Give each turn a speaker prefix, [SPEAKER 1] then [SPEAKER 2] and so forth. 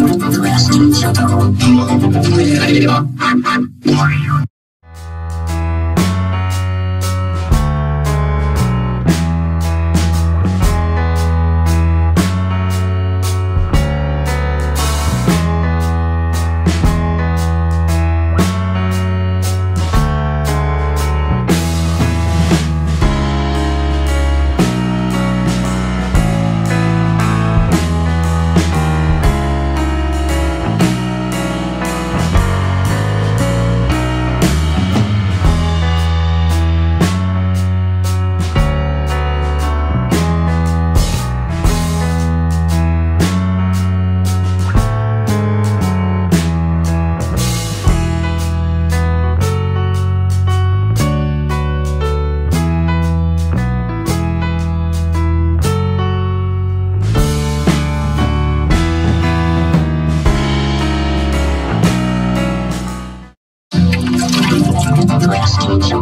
[SPEAKER 1] Thank
[SPEAKER 2] you.
[SPEAKER 3] extinction.